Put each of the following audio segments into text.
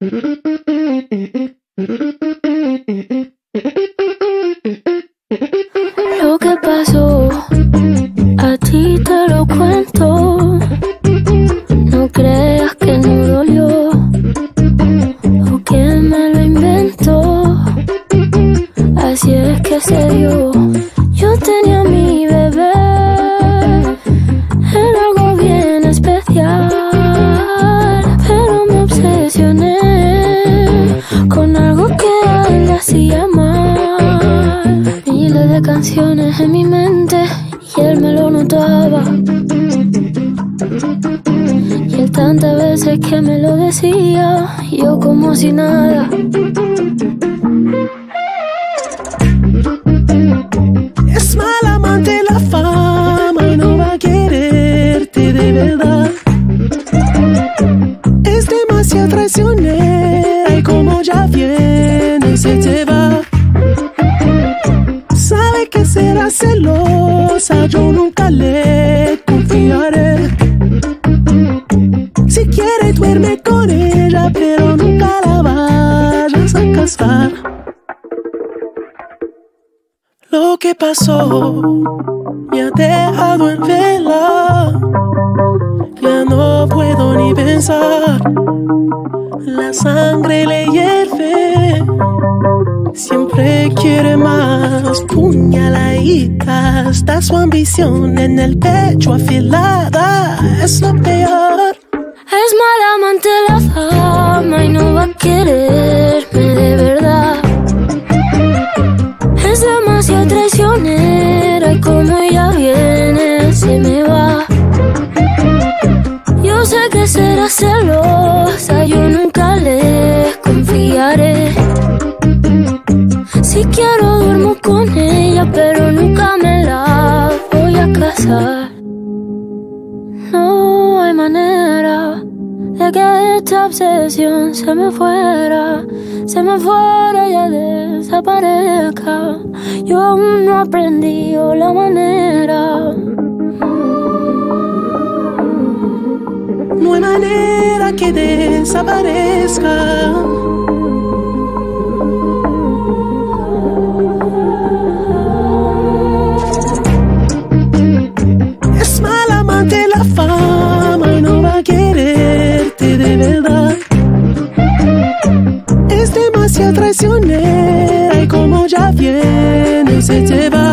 Lo que pasó, a ti te lo cuento. No creas que no dolió o que me lo inventó. Así es que se dio. Yo tenía canciones en mi mente y él me lo notaba. Y él tantas veces que me lo decía, yo como si nada. yo nunca le confiaré. Si quiere duerme con ella, pero nunca la vayas a casar. Lo que pasó me ha dejado en vela. Ya no puedo ni pensar. La sangre le lleva quiere más, puñaladita, está su ambición en el pecho afilada, es lo peor. Es mala amante la fama y no va a querer se me fuera y desaparezca. Yo aún no aprendí la manera. No hay manera que desaparezca. 这巴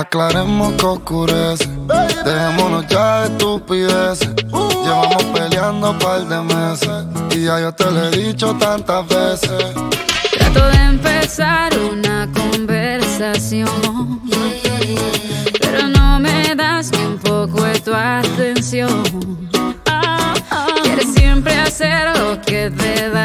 Aclaremos que oscurece. Dejémonos ya de estupideces. Uh. Llevamos peleando un par de meses. Y ya yo te lo he dicho tantas veces. Trato de empezar una conversación. Pero no me das ni un poco de tu atención. Ah, ah. Quieres siempre hacer lo que te da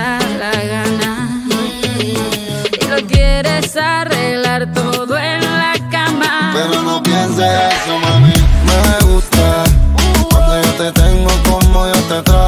te trae